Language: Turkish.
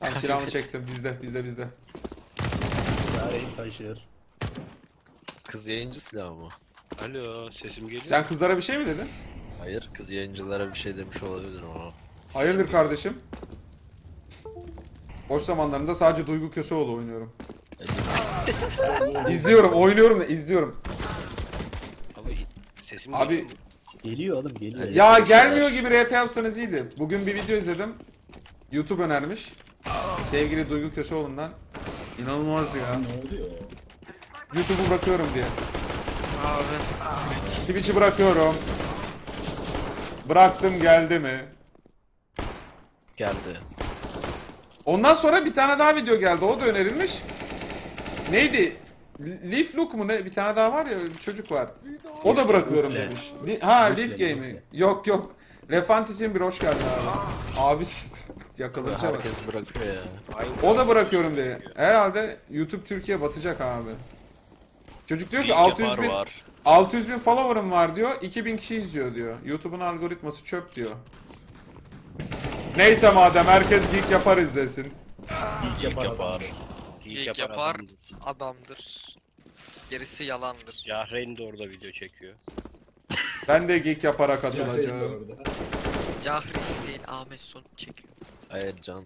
Tamam silahımı çektim. Bizde bizde bizde. Yarayım taşır. Kız yayıncı silahı mı? Alo sesim geliyor. Sen kızlara bir şey mi dedin? Hayır kız yayıncılara bir şey demiş olabilir o. Hayırdır kardeşim? Boş zamanlarımda sadece Duygu Köseoğlu oynuyorum. İzliyorum, oynuyorum da izliyorum. Abi sesim Abi- geliyor mu? Geliyor oğlum geliyor. Ya gelmiyor gibi rap yapsanız iyiydi. Bugün bir video izledim. YouTube önermiş. Sevgili Duygu Köseoğlu'ndan. İnanılmazdı ya. Ne oluyor? YouTube'u bırakıyorum diye. Abi. Twitch'i bırakıyorum. Bıraktım geldi mi? Geldi. Ondan sonra bir tane daha video geldi. O da önerilmiş. Neydi? Leaf Look mu ne? Bir tane daha var ya bir çocuk var. O da bırakıyorum demiş. Ha Leaf Game'i. Yok yok. Lefantis'in bir hoş geldin abi. Abi yakalayacak bak. Herkes bırakıyor ya. O da bırakıyorum diye. Herhalde YouTube Türkiye batacak abi. Çocuk diyor ki İlk 600 yapar bin, var. 600 bin follower'ım var diyor. 2000 kişi izliyor diyor. YouTube'un algoritması çöp diyor. Neyse madem herkes geek yapar izlesin. İlk yapar. yapar. İlk yapar adamdır. Gerisi yalandır. Yahren de orada video çekiyor. Ben de geek yapara katılacağım. Cahri değil Ahmet Son çekiyor. Hayır can.